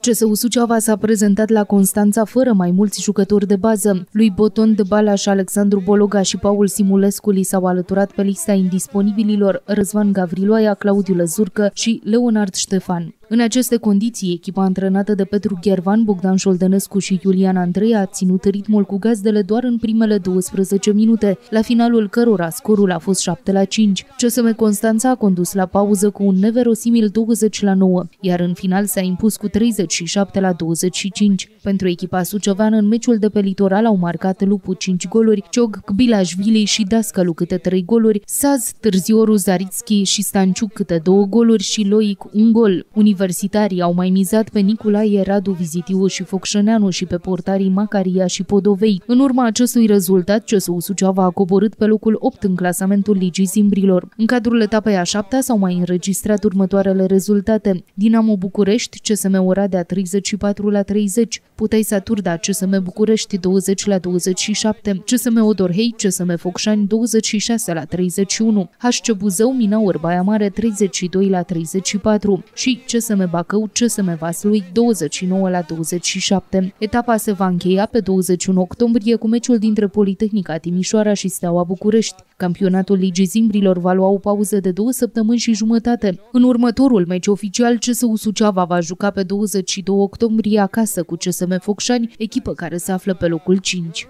CSU Suceava s-a prezentat la Constanța fără mai mulți jucători de bază. Lui Boton de Balaș, Alexandru Bologa și Paul Simulescu li s-au alăturat pe lista indisponibililor Răzvan Gavriloaia, Claudiu Lăzurcă și Leonard Ștefan. În aceste condiții, echipa antrenată de Petru Ghervan, Bogdan Șoldănescu și Iulian Andrei a ținut ritmul cu gazdele doar în primele 12 minute, la finalul cărora scorul a fost 7 la 5. CSM Constanța a condus la pauză cu un neverosimil 20 la 9, iar în final s-a impus cu 37 la 25. Pentru echipa suceveană, în meciul de pe litoral au marcat Lupu 5 goluri, Ciog, Gbilașvili și Dascălu câte 3 goluri, Saz, Târzioru, Zaritski și Stanciuc câte 2 goluri și Loic un gol. Universitarii au mai mizat pe Nicolae Radu Vizitiu și Focșăneanu și pe portarii Macaria și Podovei. În urma acestui rezultat, CSU Suceava a coborât pe locul 8 în clasamentul Ligii Zimbrilor. În cadrul etapei a 7 s-au mai înregistrat următoarele rezultate. Dinamo București, CSM Oradea 34 la 30, Puteai Saturda, CSM București 20 la 27, CSM Odorhei, CSM Focșani 26 la 31, HC Buzău, Minaur, Baia Mare 32 la 34 și CSM Bacău, CSM Vaslui 29 la 27. Etapa se va încheia pe 21 octombrie cu meciul dintre Politehnica Timișoara și Steaua București. Campionatul Ligii Zimbrilor va lua o pauză de două săptămâni și jumătate. În următorul meci oficial, CSU Suceava va juca pe 22 octombrie acasă cu CSM Focșani, echipă care se află pe locul 5.